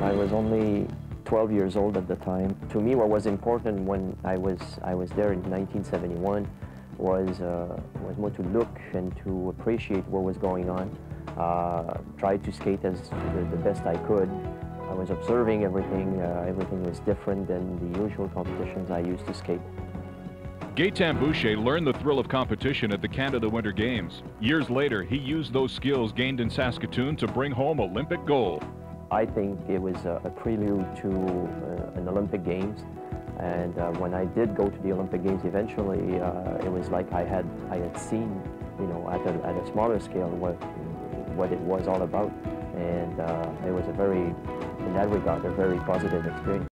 I was only 12 years old at the time. To me, what was important when I was, I was there in 1971 was, uh, was more to look and to appreciate what was going on. Uh, tried to skate as the, the, best I could. I was observing everything. Uh, everything was different than the usual competitions I used to skate. Gaétan Boucher learned the thrill of competition at the Canada Winter Games. Years later, he used those skills gained in Saskatoon to bring home Olympic gold. I think it was a, a prelude to uh, an Olympic Games. And uh, when I did go to the Olympic Games eventually, uh, it was like I had, I had seen, you know, at a, at a smaller scale what, what it was all about. And uh, it was a very, in that regard, a very positive experience.